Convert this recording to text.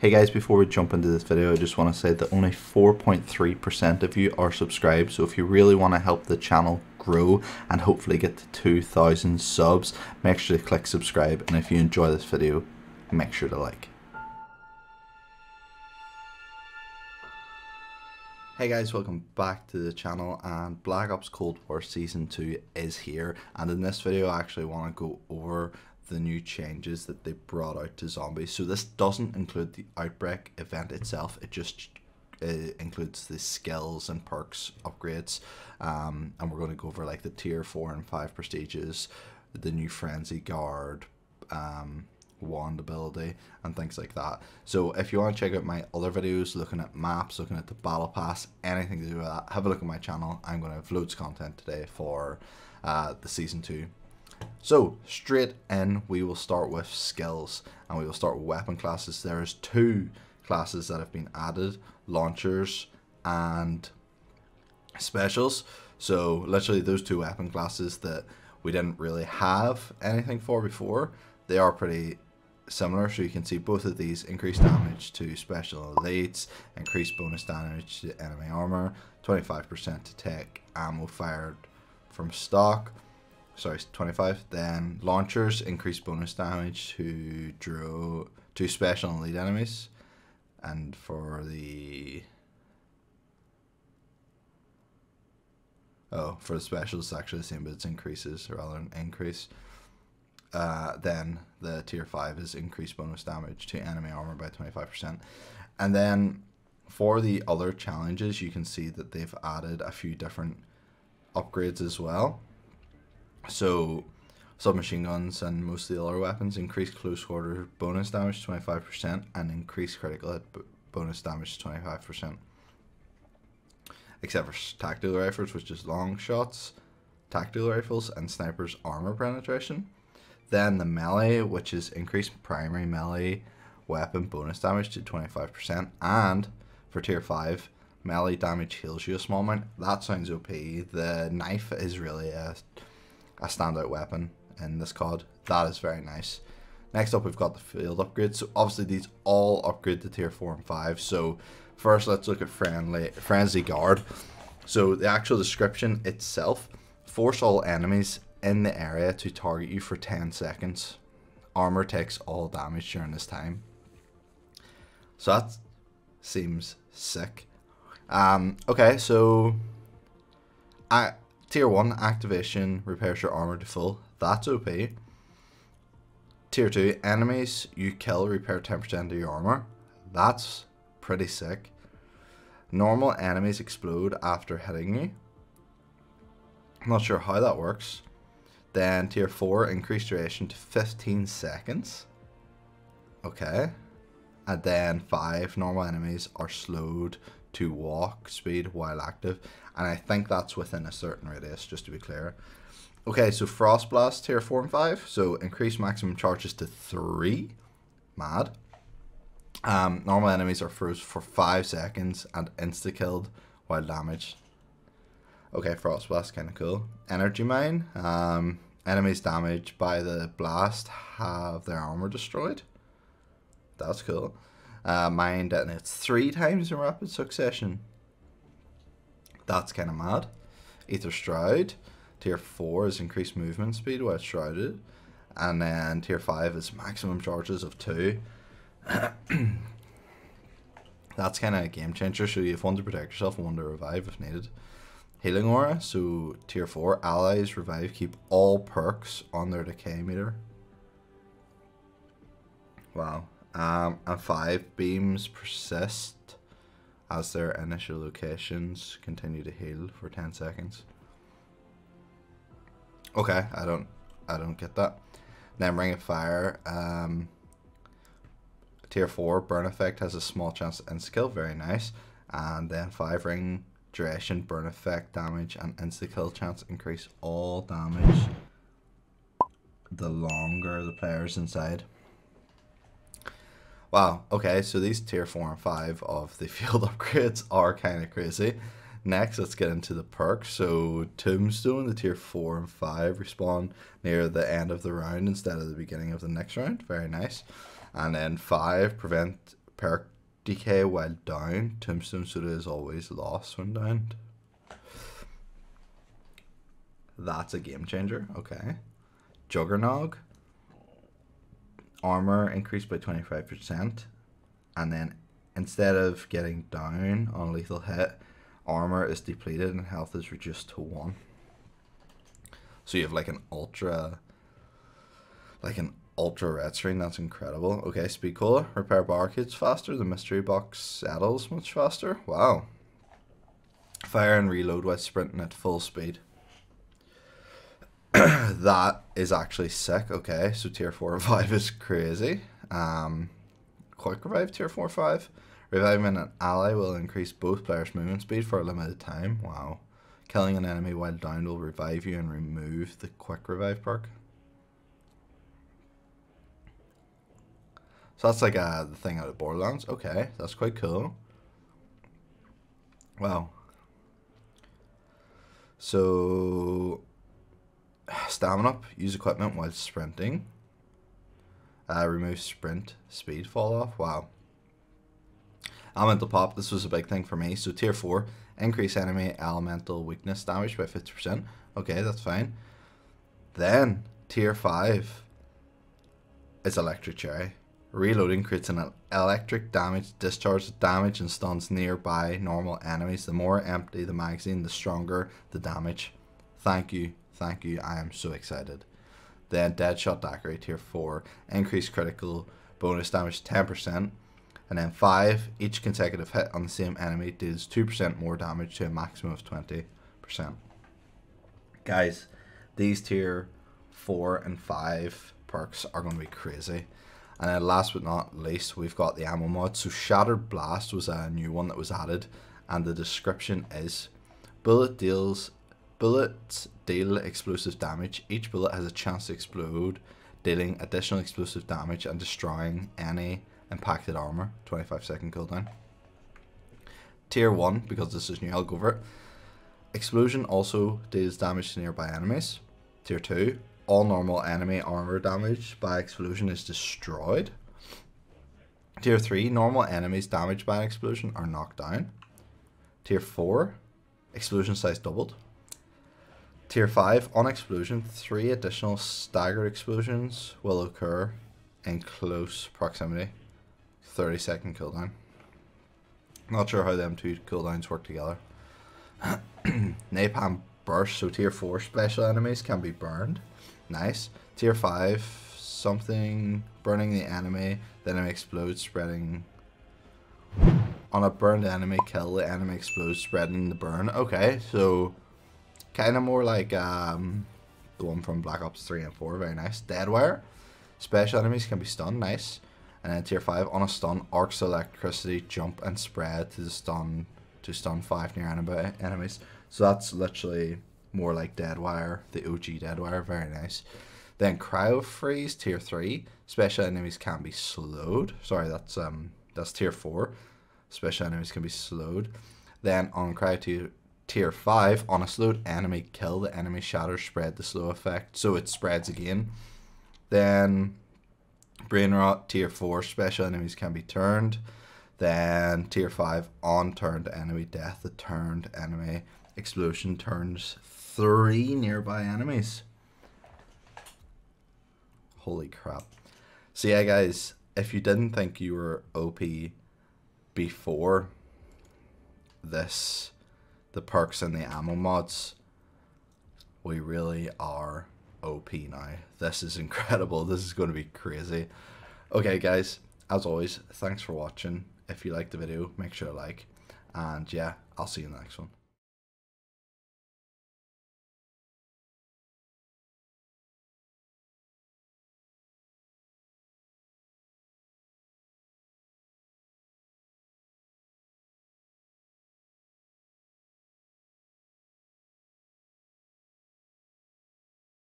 Hey guys, before we jump into this video, I just want to say that only 4.3% of you are subscribed. So if you really want to help the channel grow and hopefully get to 2,000 subs, make sure to click subscribe. And if you enjoy this video, make sure to like. Hey guys, welcome back to the channel and Black Ops Cold War Season 2 is here and in this video I actually want to go over the new changes that they brought out to zombies. So this doesn't include the outbreak event itself. It just uh, includes the skills and perks upgrades. Um, and we're going to go over like the tier four and five prestiges, the new frenzy guard, um, wand ability and things like that. So if you want to check out my other videos looking at maps, looking at the battle pass, anything to do with that, have a look at my channel. I'm going to have loads of content today for uh, the season two so straight in, we will start with skills and we will start with weapon classes. There is two classes that have been added, launchers and specials. So literally those two weapon classes that we didn't really have anything for before, they are pretty similar. So you can see both of these increase damage to special elites, increase bonus damage to enemy armor, 25% to take ammo fired from stock, sorry, 25. Then launchers increase bonus damage to draw to special and elite enemies. And for the Oh, for the specials, it's actually the same, but it's increases rather than increase. Uh, then the tier 5 is increased bonus damage to enemy armor by 25%. And then for the other challenges, you can see that they've added a few different upgrades as well. So submachine guns and most of the other weapons increase close quarter bonus damage 25% and increase critical hit bonus damage 25%. Except for tactical rifles, which is long shots, tactical rifles, and snipers armor penetration. Then the melee, which is increased primary melee weapon bonus damage to 25%. And for tier 5, melee damage heals you a small amount. That sounds OP. The knife is really a a standout weapon in this COD. That is very nice. Next up, we've got the field upgrades. So obviously these all upgrade to tier 4 and 5. So first, let's look at friendly Frenzy Guard. So the actual description itself, force all enemies in the area to target you for 10 seconds. Armor takes all damage during this time. So that seems sick. Um, okay, so I Tier 1 activation repairs your armor to full. That's OP. Tier 2 enemies you kill repair 10% of your armor. That's pretty sick. Normal enemies explode after hitting you. I'm not sure how that works. Then tier 4 increased duration to 15 seconds. Okay. And then 5 normal enemies are slowed to walk speed while active. And I think that's within a certain radius, just to be clear. Okay, so Frost Blast tier 4 and 5. So increase maximum charges to 3. Mad. Um, normal enemies are froze for 5 seconds and insta-killed while damaged. Okay, Frost Blast kind of cool. Energy Mine. Um, enemies damaged by the blast have their armor destroyed. That's cool. Uh, and it's three times in rapid succession. That's kind of mad. Aether Stride. Tier 4 is increased movement speed while shrouded. And then tier 5 is maximum charges of 2. That's kind of a game changer. So you have one to protect yourself and one to revive if needed. Healing Aura. So tier 4. Allies revive. Keep all perks on their decay meter. Wow. Um, and 5. Beams persist as their initial locations continue to heal for 10 seconds. Okay, I don't I don't get that. Then Ring of Fire, um, tier 4, burn effect has a small chance to insta-kill, very nice. And then 5 ring duration, burn effect, damage, and insta-kill chance increase all damage the longer the player's inside. Wow, okay, so these tier 4 and 5 of the field upgrades are kind of crazy. Next, let's get into the perks. So, Tombstone, the tier 4 and 5 respawn near the end of the round instead of the beginning of the next round. Very nice. And then 5, prevent perk decay while down. Tombstone Soda is always lost when downed. That's a game changer. Okay. Juggernog. Armor increased by 25%. And then instead of getting down on lethal hit, armor is depleted and health is reduced to 1. So you have like an ultra like an ultra red screen, that's incredible. Okay, speed cola, repair barricades faster, the mystery box settles much faster. Wow. Fire and reload while sprinting at full speed. that is actually sick. Okay, so tier 4 or 5 is crazy. Um, quick revive tier 4 or 5. Reviving an ally will increase both players' movement speed for a limited time. Wow. Killing an enemy while down will revive you and remove the quick revive perk. So that's like uh, the thing out of Borderlands. Okay, that's quite cool. Wow. So stamina up, use equipment while sprinting. Uh, remove sprint speed fall off. Wow. Elemental pop, this was a big thing for me. So tier 4, increase enemy elemental weakness damage by 50%. Okay, that's fine. Then tier 5 is electric cherry. Reloading creates an electric damage discharge damage and stuns nearby normal enemies. The more empty the magazine, the stronger the damage. Thank you Thank you. I am so excited. Then Deadshot Daiquiri tier 4. Increased critical bonus damage 10%. And then 5. Each consecutive hit on the same enemy deals 2% more damage to a maximum of 20%. Guys, these tier 4 and 5 perks are going to be crazy. And then last but not least, we've got the ammo mod. So Shattered Blast was a new one that was added. And the description is bullet deals Bullets deal explosive damage. Each bullet has a chance to explode, dealing additional explosive damage and destroying any impacted armor. 25 second cooldown. Tier 1, because this is new, I'll go over it. Explosion also deals damage to nearby enemies. Tier 2, all normal enemy armor damage by explosion is destroyed. Tier 3, normal enemies damaged by an explosion are knocked down. Tier 4, explosion size doubled. Tier 5, on explosion, three additional staggered explosions will occur in close proximity. 30 second cooldown. Not sure how them two cooldowns work together. Napalm Burst, so tier 4 special enemies can be burned. Nice. Tier 5, something burning the enemy, the enemy explodes, spreading. On a burned enemy, kill the enemy explodes, spreading the burn. Okay, so Kind of more like um, the one from Black Ops 3 and 4. Very nice. Deadwire. Special enemies can be stunned. Nice. And then tier 5, on a stun, arcs electricity jump and spread to the stun to stun 5 near enemies. So that's literally more like Deadwire, the OG Deadwire. Very nice. Then Cryo Freeze, tier 3. Special enemies can be slowed. Sorry, that's um that's tier 4. Special enemies can be slowed. Then on Cryo Tier 5, on a slowed enemy kill, the enemy shatter spread the slow effect, so it spreads again. Then Brain Rot, Tier 4, special enemies can be turned. Then Tier 5, on turned enemy death, the turned enemy explosion turns three nearby enemies. Holy crap. So yeah guys, if you didn't think you were OP before this the perks and the ammo mods, we really are OP now. This is incredible. This is going to be crazy. Okay, guys, as always, thanks for watching. If you liked the video, make sure to like. And yeah, I'll see you in the next one.